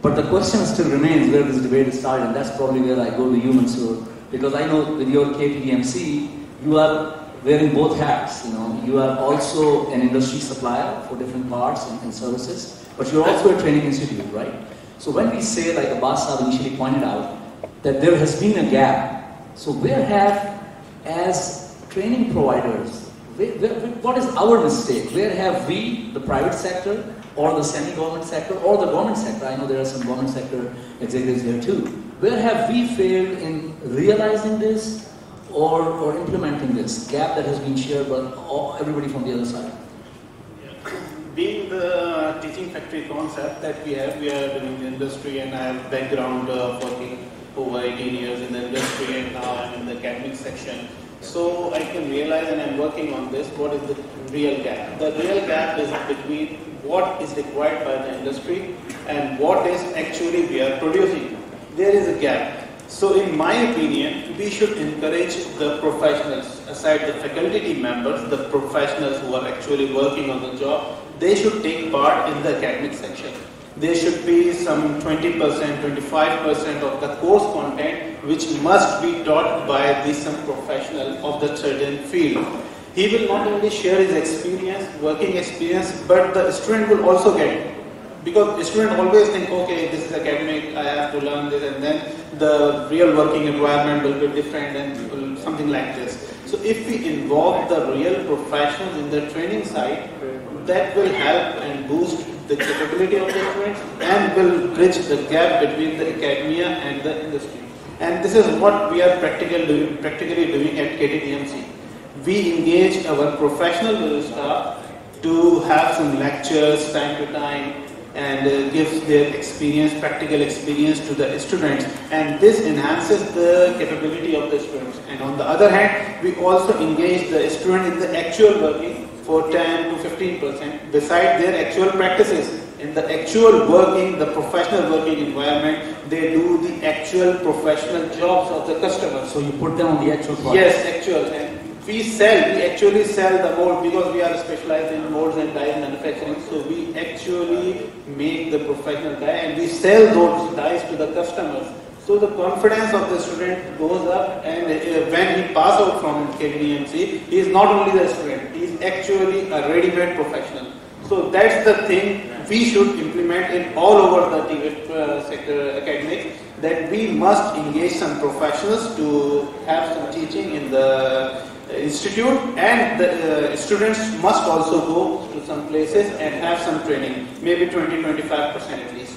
But the question still remains where this debate is started, and that's probably where I go to you, Mansoor, because I know with your KTDMC, you are wearing both hats. You know, you are also an industry supplier for different parts and, and services, but you're also a training institute, right? So when we say, like Abbas initially pointed out, that there has been a gap, so where have, as training providers, what is our mistake? Where have we, the private sector, or the semi-government sector, or the government sector, I know there are some government sector executives here too, where have we failed in realizing this or, or implementing this gap that has been shared by all, everybody from the other side? being the teaching factory concept that we have, we are doing the industry and I have background of working over 18 years in the industry and now I'm in the academic section. So I can realize and I'm working on this, what is the real gap. The real gap is between what is required by the industry and what is actually we are producing. There is a gap. So in my opinion, we should encourage the professionals, aside the faculty members, the professionals who are actually working on the job, they should take part in the academic section. There should be some 20%, 25% of the course content which must be taught by the some professional of the certain field. He will not only share his experience, working experience, but the student will also get it. Because the student always think, okay, this is academic, I have to learn this, and then the real working environment will be different and something like this. So if we involve the real professionals in the training side, that will help and boost the capability of the students and will bridge the gap between the academia and the industry. And this is what we are practically doing, practically doing at KTDMC. We engage our professional staff to have some lectures time to time and uh, gives their experience, practical experience to the students and this enhances the capability of the students. And on the other hand, we also engage the student in the actual working for 10 to 15 percent beside their actual practices. In the actual working, the professional working environment, they do the actual professional jobs of the customer. So you put them on the actual project? Yes, actual. And we sell, we actually sell the mold because we are specialized in molds and dies manufacturing. So we actually make the professional die and we sell those dies to the customers. So the confidence of the student goes up and uh, when he pass out from KTDMC, he is not only the student, he is actually a ready-made professional. So that's the thing we should implement in all over the TVET uh, sector that we must engage some professionals to have some teaching in the institute and the uh, students must also go to some places and have some training, maybe 20-25% at least.